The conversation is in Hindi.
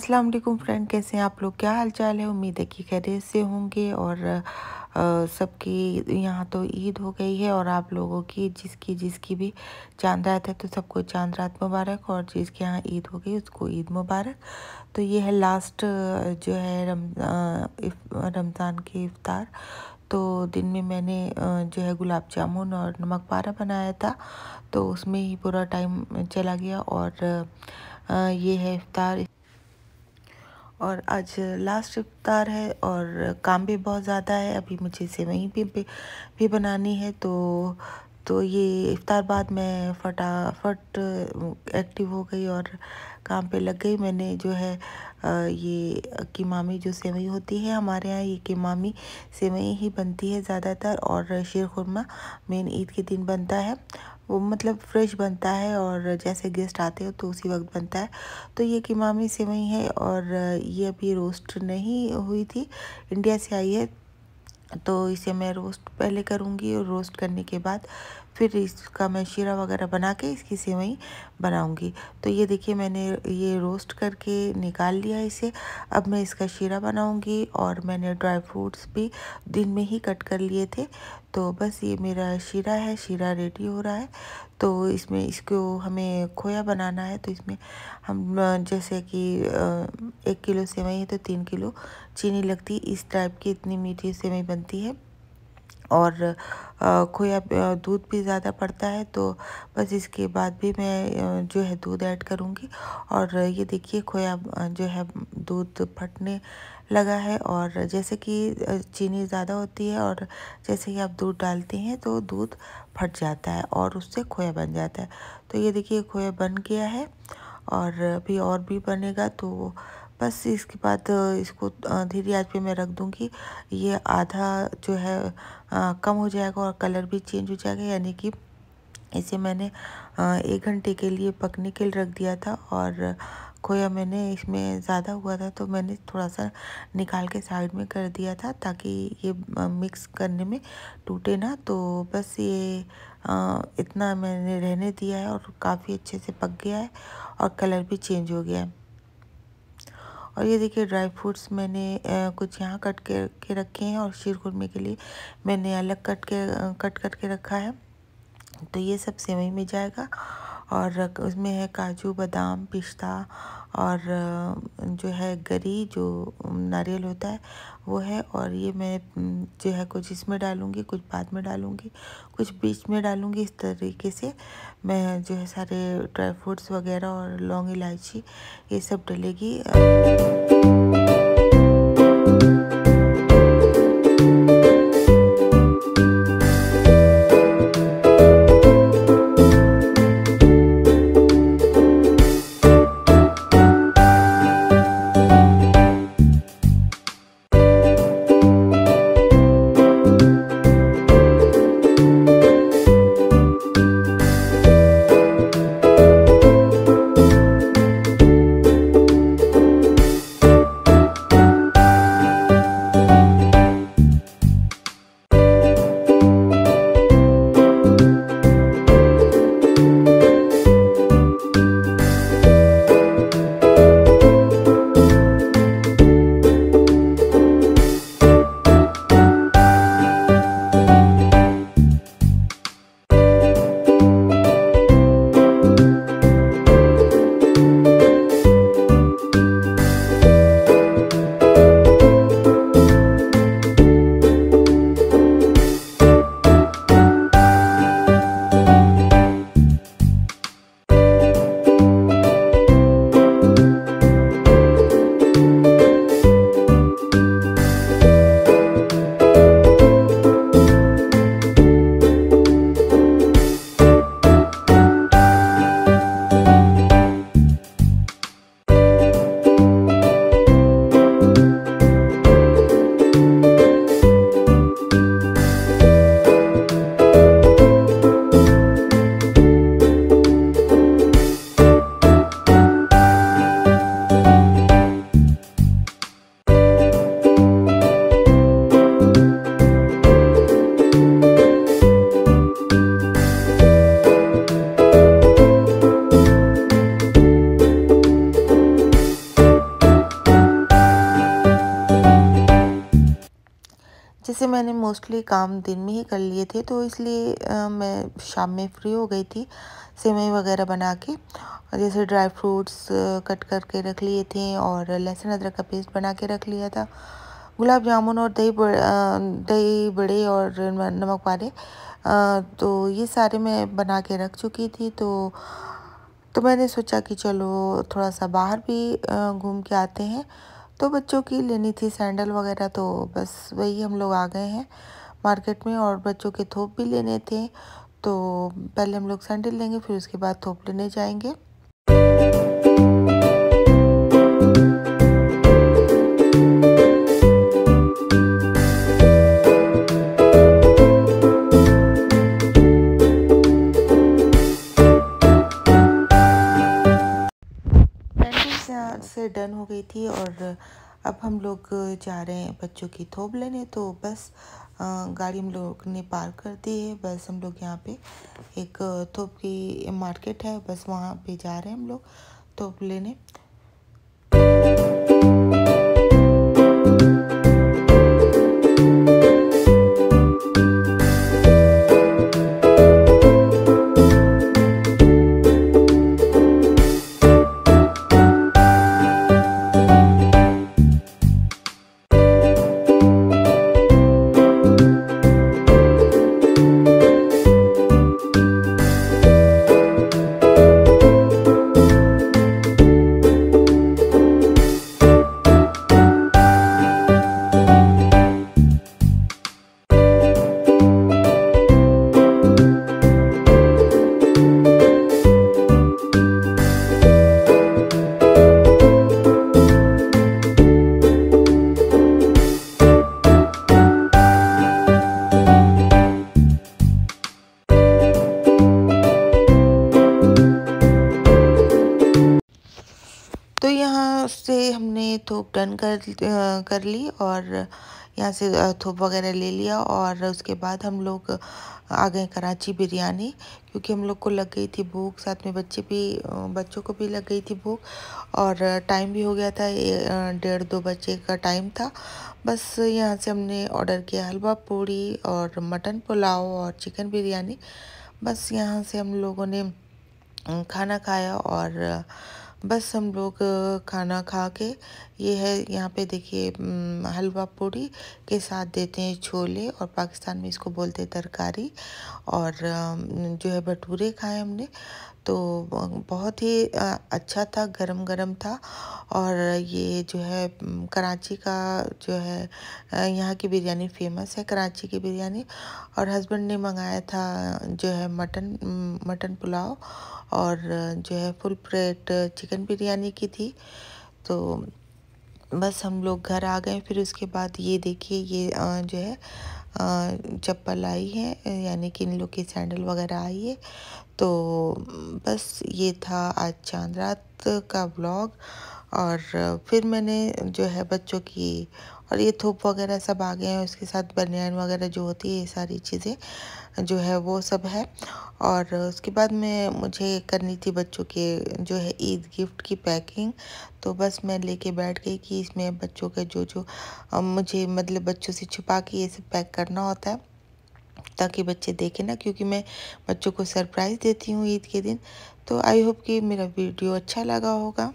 अस्सलाम वालेकुम फ्रेंड, कैसे हैं आप लोग? क्या हाल चाल है? उम्मीद है कि खैरियत से होंगे और सबकी यहाँ तो ईद हो गई है और आप लोगों की, जिसकी जिसकी भी चाँद रात है तो सबको चाँद रात मुबारक और जिसके यहाँ ईद हो गई उसको ईद मुबारक। तो ये है लास्ट जो है रम रमज़ान की इफ्तार। तो दिन में मैंने जो है गुलाब जामुन और नमक पारा बनाया था। तो उसमें ही पूरा टाइम चला गया और ये है इफ्तार। और आज लास्ट इफ्तार है और काम भी बहुत ज़्यादा है। अभी मुझे सेवई भी, भी भी बनानी है तो तो ये इफ्तार बाद मैं फटाफट एक्टिव हो गई और काम पे लग गई। मैंने जो है ये किमामी जो सेवई होती है हमारे यहाँ ये किमामी सेवई ही बनती है ज़्यादातर और शेर खुरमा मेन ईद के दिन बनता है। वो मतलब फ्रेश बनता है और जैसे गेस्ट आते हो तो उसी वक्त बनता है। तो ये किमामी सेवई है और ये अभी रोस्ट नहीं हुई थी इंडिया से आई है। तो इसे मैं रोस्ट पहले करूँगी और रोस्ट करने के बाद फिर इसका मैं शीरा वगैरह बना के इसकी सेवई बनाऊँगी। तो ये देखिए मैंने ये रोस्ट करके निकाल लिया इसे। अब मैं इसका शीरा बनाऊँगी और मैंने ड्राई फ्रूट्स भी दिन में ही कट कर लिए थे। तो बस ये मेरा शीरा है, शीरा रेडी हो रहा है। तो इसमें इसको हमें खोया बनाना है। तो इसमें हम, जैसे कि एक किलो सेवई है तो तीन किलो चीनी लगती इस टाइप की इतनी मीठी सेवई बनती है। और खोया दूध भी ज़्यादा पड़ता है तो बस इसके बाद भी मैं जो है दूध ऐड करूँगी। और ये देखिए खोया जो है दूध फटने लगा है और जैसे कि चीनी ज़्यादा होती है और जैसे ही आप दूध डालते हैं तो दूध फट जाता है और उससे खोया बन जाता है। तो ये देखिए खोया बन गया है और अभी और भी बनेगा तो बस इसके बाद इसको धीरे आँच पे मैं रख दूँगी। ये आधा जो है कम हो जाएगा और कलर भी चेंज हो जाएगा, यानी कि इसे मैंने एक घंटे के लिए पकने के लिए रख दिया था और खोया मैंने, इसमें ज़्यादा हुआ था तो मैंने थोड़ा सा निकाल के साइड में कर दिया था ताकि ये मिक्स करने में टूटे ना। तो बस ये इतना मैंने रहने दिया है और काफ़ी अच्छे से पक गया है और कलर भी चेंज हो गया है। और ये देखिए ड्राई फ्रूट्स मैंने कुछ यहाँ कट के, के रखे हैं और शीर खुरमे के लिए मैंने अलग कट के कट करके रखा है। तो ये सब सेवई में जाएगा। और उसमें है काजू, बादाम, पिस्ता और जो है गरी, जो नारियल होता है, वो है और ये मैं जो है कुछ इसमें डालूँगी, कुछ बाद में डालूँगी, कुछ बीच में डालूँगी इस तरीके से। मैं जो है सारे ड्राई फ्रूट्स वगैरह और लौंग, इलायची ये सब डलेगी। मैंने मोस्टली काम दिन में ही कर लिए थे तो इसलिए मैं शाम में फ्री हो गई थी सेवई वगैरह बना के जैसे ड्राई फ्रूट्स कट करके रख लिए थे और लहसुन अदरक का पेस्ट बना के रख लिया था। गुलाब जामुन और दही दही बड़े और नमक वाले तो ये सारे मैं बना के रख चुकी थी तो तो मैंने सोचा कि चलो थोड़ा सा बाहर भी घूम के आते हैं। तो बच्चों की लेनी थी सैंडल वगैरह तो बस वही हम लोग आ गए हैं मार्केट में और बच्चों के थोप भी लेने थे। तो पहले हम लोग सैंडल लेंगे, फिर उसके बाद थोप लेने जाएँगे। थी और अब हम लोग जा रहे हैं बच्चों की थोप लेने तो बस गाड़ी हम लोग ने पार कर दी है। बस हम लोग यहाँ पे एक थोप की मार्केट है, बस वहाँ पे जा रहे हैं हम लोग थोप लेने। थोप डन कर कर ली और यहाँ से थोप वगैरह ले लिया और उसके बाद हम लोग आ गए कराची बिरयानी क्योंकि हम लोग को लग गई थी भूख, साथ में बच्चे भी बच्चों को भी लग गई थी भूख और टाइम भी हो गया था डेढ़ दो बजे का टाइम था। बस यहाँ से हमने ऑर्डर किया हलवा पूड़ी और मटन पुलाव और चिकन बिरयानी। बस यहाँ से हम लोगों ने खाना खाया और बस हम लोग खाना खा के ये है, यहाँ पे देखिए हलवा पूड़ी के साथ देते हैं छोले और पाकिस्तान में इसको बोलते हैं तरकारी और जो है भटूरे खाए हमने। तो बहुत ही अच्छा था गरम गरम था और ये जो है कराची का जो है यहाँ की बिरयानी फ़ेमस है, कराची की बिरयानी। और हस्बैंड ने मंगाया था, जो है मटन मटन पुलाव और, जो है फुल प्लेट चिकन बिरयानी की थी। तो बस हम लोग घर आ गए, फिर उसके बाद ये देखिए, ये जो है चप्पल आई है, यानी कि इन लोग की सैंडल वगैरह आई है। तो बस ये था आज चाँद रात का ब्लॉग और फिर मैंने जो है बच्चों की और ये थोप वगैरह सब आ गए हैं, उसके साथ बनियान वगैरह जो होती है, ये सारी चीज़ें जो है वो सब है। और उसके बाद में, मुझे करनी थी बच्चों के जो है ईद गिफ्ट की पैकिंग। तो बस मैं लेके बैठ गई कि इसमें बच्चों के जो जो मुझे मतलब बच्चों से छुपा के ये सब पैक करना होता है, ताकि बच्चे देखें ना, क्योंकि मैं बच्चों को सरप्राइज़ देती हूँ ईद के दिन। तो आई होप कि मेरा वीडियो अच्छा लगा होगा।